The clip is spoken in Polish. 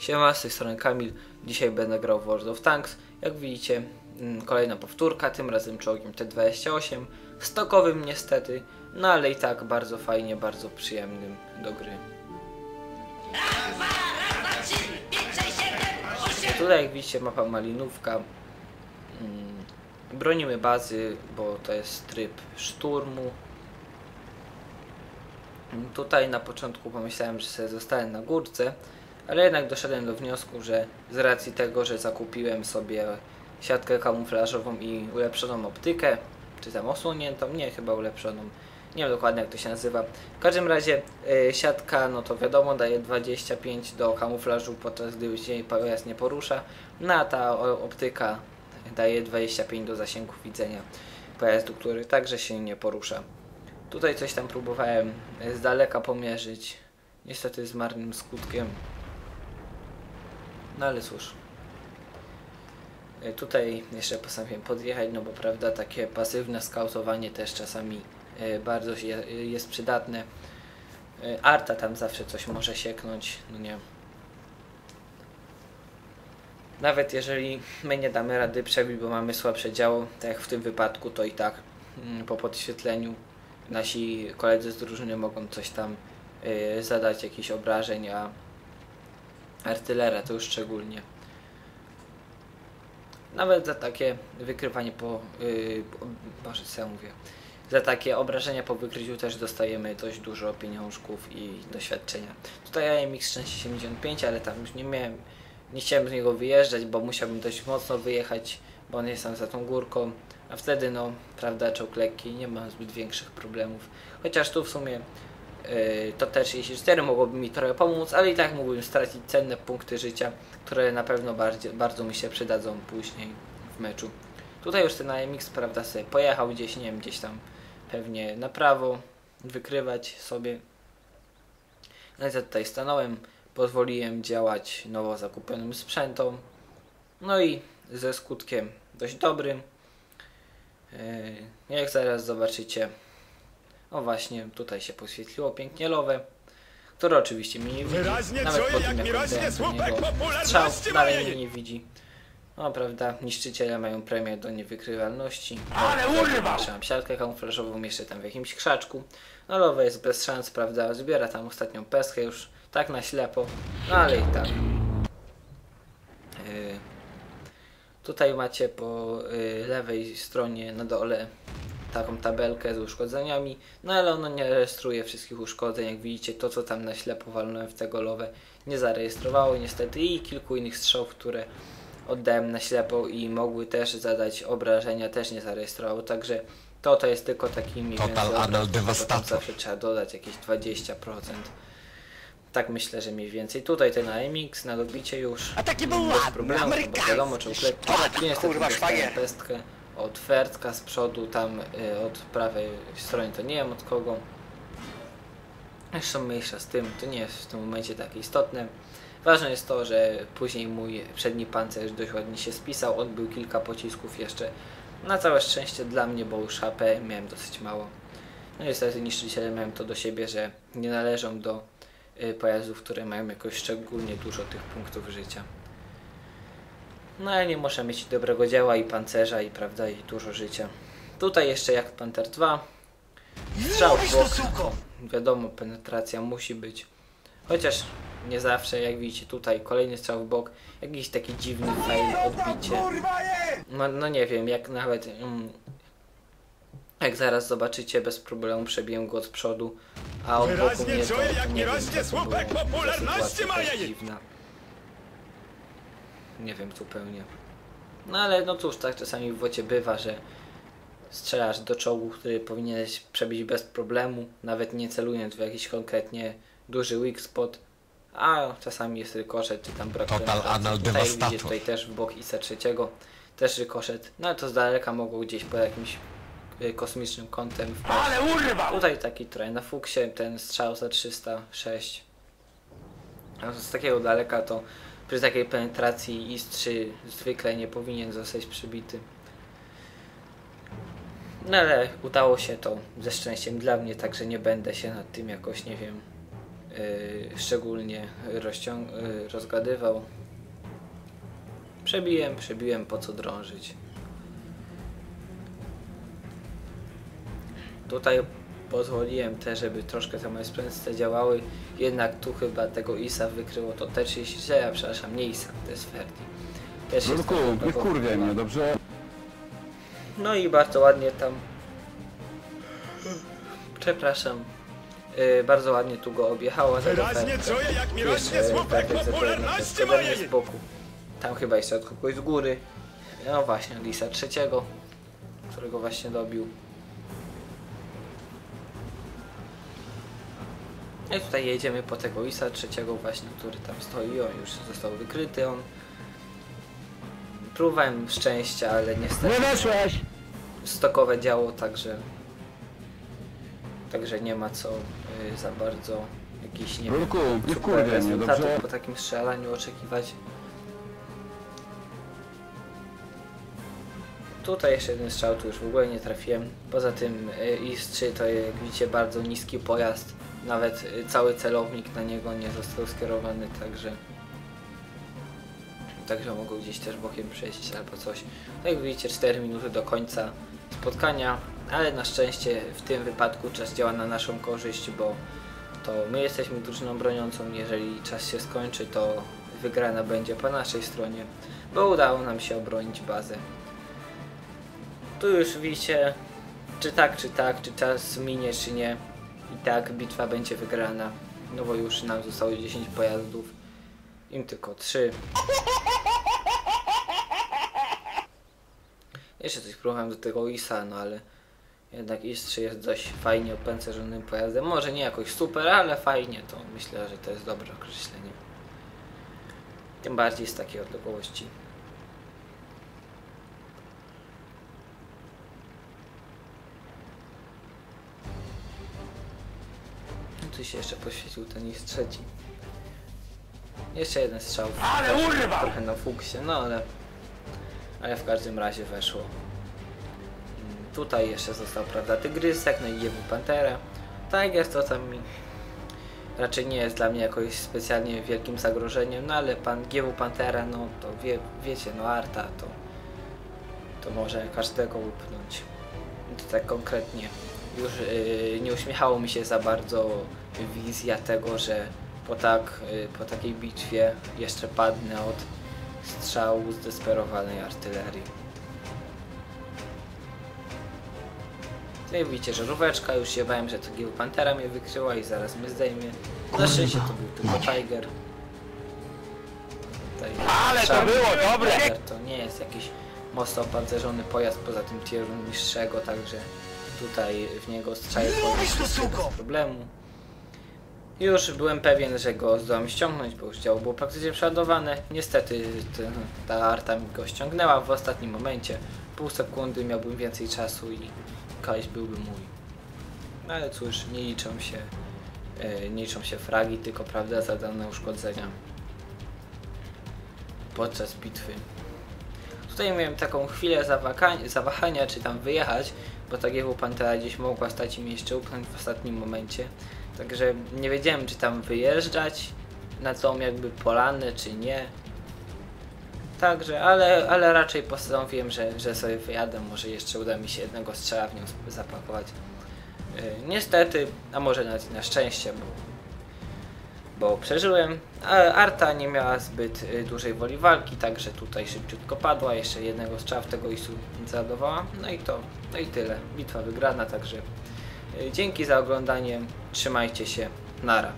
Siema, z tej strony Kamil. Dzisiaj będę grał w World of Tanks. Jak widzicie, mm, kolejna powtórka, tym razem czołgiem T28. Stokowym niestety, no ale i tak bardzo fajnie, bardzo przyjemnym do gry. Tutaj jak widzicie mapa Malinówka. Mm, Bronimy bazy, bo to jest tryb szturmu. Tutaj na początku pomyślałem, że sobie zostanę na górce, ale jednak doszedłem do wniosku, że z racji tego, że zakupiłem sobie siatkę kamuflażową i ulepszoną optykę, czy tam osłoniętą, nie chyba ulepszoną, nie wiem dokładnie jak to się nazywa. W każdym razie y, siatka, no to wiadomo, daje 25 do kamuflażu, podczas gdy się pojazd nie porusza, no a ta optyka daje 25 do zasięgu widzenia pojazdu, który także się nie porusza. Tutaj coś tam próbowałem z daleka pomierzyć. Niestety z marnym skutkiem. No ale cóż. E, Tutaj jeszcze postanowiłem podjechać, no bo prawda, takie pasywne skautowanie też czasami e, bardzo jest przydatne. E, Arta tam zawsze coś może sieknąć, no nie. Nawet jeżeli my nie damy rady przebić, bo mamy słabsze działo, tak jak w tym wypadku, to i tak mm, po podświetleniu nasi koledzy z drużyny mogą coś tam zadać, jakichś obrażeń, a artylera to już szczególnie. Nawet za takie wykrywanie po... Yy, co ja mówię? Za takie obrażenia po wykryciu też dostajemy dość dużo pieniążków i doświadczenia. Tutaj AMX 675, ale tam już nie miałem, nie chciałem z niego wyjeżdżać, bo musiałbym dość mocno wyjechać, bo on jest tam za tą górką, a wtedy no, prawda, czołg lekki, nie ma zbyt większych problemów. Chociaż tu w sumie yy, to T34 mogłoby mi trochę pomóc, ale i tak mógłbym stracić cenne punkty życia, które na pewno bardzo mi się przydadzą później w meczu. Tutaj już ten AMX, prawda, sobie pojechał gdzieś, nie wiem, gdzieś tam pewnie na prawo, wykrywać sobie. No i ja tutaj stanąłem, pozwoliłem działać nowo zakupionym sprzętom. No i ze skutkiem dość dobrym. Yy, Jak zaraz zobaczycie, o właśnie, tutaj się poświetliło pięknie lowe, które oczywiście mnie nie widzi. Wyraźnie Nawet czuję, po tym jak słupek strzał, dalej mnie nie widzi. No prawda, niszczyciele mają premię do niewykrywalności. Ale urwał! Trzymam siatkę kamuflażową jeszcze tam w jakimś krzaczku. No lowe jest bez szans, prawda, zbiera tam ostatnią peskę już tak na ślepo, no ale i tak. Yy, Tutaj macie po y, lewej stronie na dole taką tabelkę z uszkodzeniami, no ale ono nie rejestruje wszystkich uszkodzeń. Jak widzicie, to co tam na ślepo walnąłem w tego lowe nie zarejestrowało niestety i kilku innych strzałów, które oddałem na ślepo i mogły też zadać obrażenia, też nie zarejestrowało. Także to to jest tylko taki mniej Total anal devastator. zawsze trzeba dodać jakieś 20%. Tak myślę, że mniej więcej. Tutaj ten AMX na dobicie już A taki był ładny, amerykański. wiadomo. Szkoda, Tu niestety kurwa, pestkę od Fertka z przodu, tam y, od prawej strony, to nie wiem od kogo. Zresztą mniejsza z tym, to nie jest w tym momencie tak istotne. Ważne jest to, że później mój przedni pancerz dość ładnie się spisał, odbył kilka pocisków jeszcze. Na całe szczęście dla mnie, bo już HP miałem dosyć mało. No niestety niszczyciele mają to do siebie, że nie należą do y, pojazdów, które mają jakoś szczególnie dużo tych punktów życia. No ale nie muszę mieć dobrego dzieła i pancerza i prawda i dużo życia. Tutaj jeszcze jak Panther 2. Strzał w bok. Wiadomo, penetracja musi być. Chociaż nie zawsze, jak widzicie tutaj kolejny strzał w bok. Jakiś taki dziwny fail, odbicie. No, no nie wiem, jak nawet mm, jak zaraz zobaczycie, bez problemu przebiję go od przodu, a od boku mnie to nie wiem, to było. Popularności dziwna. Nie wiem zupełnie. No ale no cóż, tak czasami w wocie bywa, że strzelasz do czołgu, który powinieneś przebić bez problemu, nawet nie celując w jakiś konkretnie duży weak spot, a czasami jest rykoszet, czy tam brak Total anal Tutaj widzicie tutaj też w bok ISA trzeciego, też rykoszet, no ale to z daleka mogło gdzieś po jakimś y, kosmicznym kątem wpaść. Ale urwał! Tutaj taki trochę na fuksie, ten strzał za 306. A z takiego daleka to przy takiej penetracji IS-3 zwykle nie powinien zostać przybity. No ale udało się to ze szczęściem dla mnie, także nie będę się nad tym jakoś, nie wiem, y, szczególnie rozciąg- y, rozgadywał. Przebiłem, przebiłem, po co drążyć. Tutaj pozwoliłem też, żeby troszkę te moje sprzęty działały, jednak tu chyba tego ISA wykryło to T34, a przepraszam, nie ISA, to jest Ferdi. Też jest Lulku, tam nie chyba. mnie, dobrze? No i bardzo ładnie tam. Przepraszam. Yy, bardzo ładnie tu go objechała. Wyraźnie czuję, jak mi rośnie jeszcze słupek popularności mojej. z boku. Tam chyba jeszcze od kogoś z góry. No właśnie, Lisa trzeciego, którego właśnie dobił. No I tutaj jedziemy po tego Lisa trzeciego właśnie, który tam stoi. On już został wykryty. On próbowałem szczęścia, ale niestety Nie weszłeś! stokowe działo, także także nie ma co y, za bardzo jakiś nie Lulku, wiem, mnie, rezultatów dobrze? po takim strzelaniu oczekiwać. Tutaj jeszcze jeden strzał, tu już w ogóle nie trafiłem. Poza tym y, IS-3 to jak widzicie bardzo niski pojazd. Nawet y, cały celownik na niego nie został skierowany, także Także mogą gdzieś też bokiem przejść albo coś. Tak jak widzicie 4 minuty do końca spotkania, ale na szczęście w tym wypadku czas działa na naszą korzyść, bo to my jesteśmy drużyną broniącą. Jeżeli czas się skończy, to wygrana będzie po naszej stronie, bo udało nam się obronić bazę. Tu już widzicie, czy tak, czy tak, czy czas minie, czy nie. I tak bitwa będzie wygrana, no bo już nam zostało 10 pojazdów, im tylko 3. Jeszcze coś próbowałem do tego ISA, no ale jednak IS-3 jest dość fajnie opancerzonym pojazdem. Może nie jakoś super, ale fajnie, to myślę, że to jest dobre określenie. Tym bardziej z takiej odległości. Tu się jeszcze poświecił ten IS trzeci. Jeszcze jeden strzał. Ale urwał! Trochę na fuksie, no ale ale w każdym razie weszło. Mm, Tutaj jeszcze został, prawda, Tygrysek, no i Jewu Pantera. Tiger to tam mi raczej nie jest dla mnie jakoś specjalnie wielkim zagrożeniem, no ale pan Giewu Pantera, no to wie, wiecie, no Arta to, to może każdego upchnąć. To tak konkretnie. Już yy, nie uśmiechało mi się za bardzo wizja tego, że po, tak, yy, po takiej bitwie jeszcze padnę od strzału zdesperowanej artylerii. Tutaj widzicie, że róweczka, już się bałem, że to Gil Pantera mnie wykryła i zaraz mnie zdejmie. Na szczęście to był tylko Tiger. Tutaj Ale to było dobre! Tiger to nie jest jakiś mocno opancerzony pojazd poza tym tieru niższego, także tutaj w niego strzał bez problemu. Już byłem pewien, że go zdołam ściągnąć, bo już działo było praktycznie przeładowane. Niestety ta arta mi go ściągnęła w ostatnim momencie. Pół sekundy miałbym więcej czasu i koleś byłby mój. No ale cóż, nie liczą się, e, nie liczą się fragi, tylko prawda zadane uszkodzenia podczas bitwy. Tutaj miałem taką chwilę zawahania, czy tam wyjechać, bo tak jak Pantera gdzieś mogła stać i mnie jeszcze upchnąć w ostatnim momencie. Także nie wiedziałem, czy tam wyjeżdżać na tą jakby polanę, czy nie. Także, ale, ale raczej postanowiłem, że, że sobie wyjadę. Może jeszcze uda mi się jednego strzała w nią zapakować. Yy, niestety, a może na szczęście, bo, bo przeżyłem. A Arta nie miała zbyt y, dużej woli walki, także tutaj szybciutko padła. Jeszcze jednego strzała w tego isu załadowała. No i to, no i tyle. Bitwa wygrana, także dzięki za oglądanie. Trzymajcie się. Nara.